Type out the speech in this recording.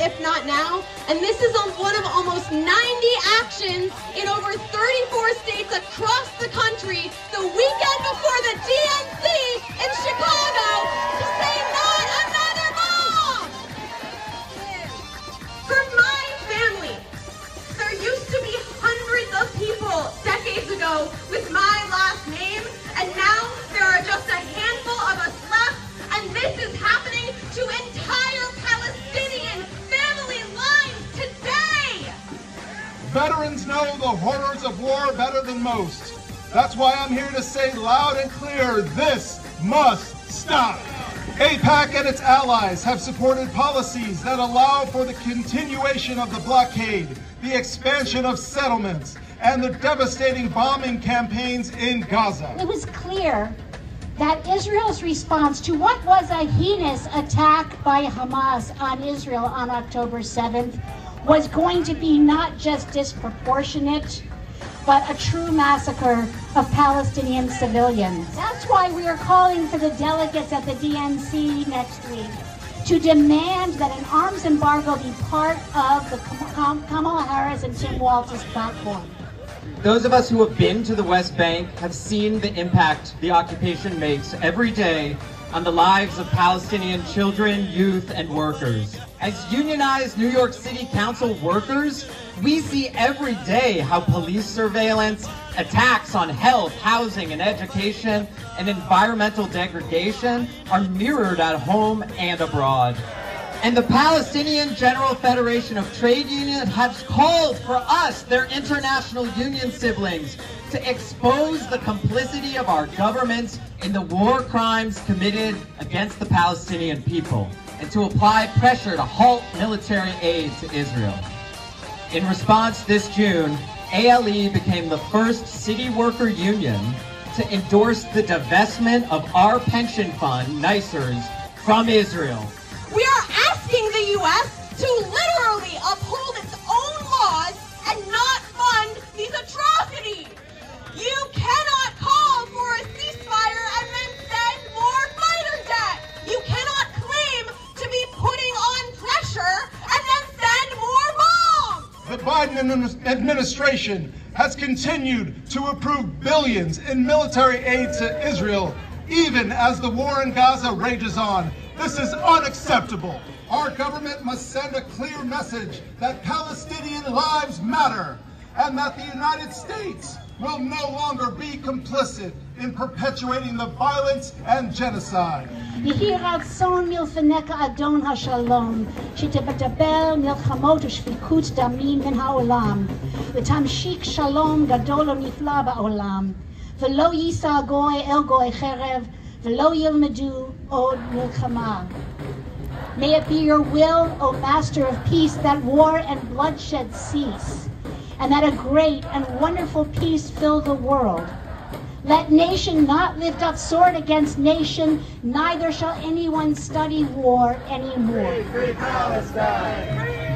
if not now. And this is one of almost 90 actions in over 34 states across Veterans know the horrors of war better than most. That's why I'm here to say loud and clear, this must stop. AIPAC and its allies have supported policies that allow for the continuation of the blockade, the expansion of settlements, and the devastating bombing campaigns in Gaza. It was clear that Israel's response to what was a heinous attack by Hamas on Israel on October 7th was going to be not just disproportionate, but a true massacre of Palestinian civilians. That's why we are calling for the delegates at the DNC next week to demand that an arms embargo be part of the Kamala Harris and Tim Walz's platform. Those of us who have been to the West Bank have seen the impact the occupation makes every day on the lives of Palestinian children, youth, and workers. As unionized New York City Council workers, we see every day how police surveillance, attacks on health, housing, and education, and environmental degradation are mirrored at home and abroad. And the Palestinian General Federation of Trade Unions has called for us, their international union siblings, to expose the complicity of our governments in the war crimes committed against the Palestinian people and to apply pressure to halt military aid to Israel. In response this June, ALE became the first city worker union to endorse the divestment of our pension fund, NYCERS, from Israel. We are asking the U.S. to literally Biden administration has continued to approve billions in military aid to Israel, even as the war in Gaza rages on. This is unacceptable. Our government must send a clear message that Palestinian lives matter and that the United States will no longer be complicit in perpetuating the violence and genocide. יהי רצון מלפניך אדון השלום, שתדבר מלחמות ושפיקות דמים מן העולם, ותמשיך שלום גדול ונפלא בעולם, ולא יישא גוי אל גוי חרב, ולא ילמדו עוד מלחמה. May it be your will, O Master of Peace, that war and bloodshed cease, and that a great and wonderful peace fill the world. let nation not lift up sword against nation, neither shall anyone study war anymore. Free, free Palestine!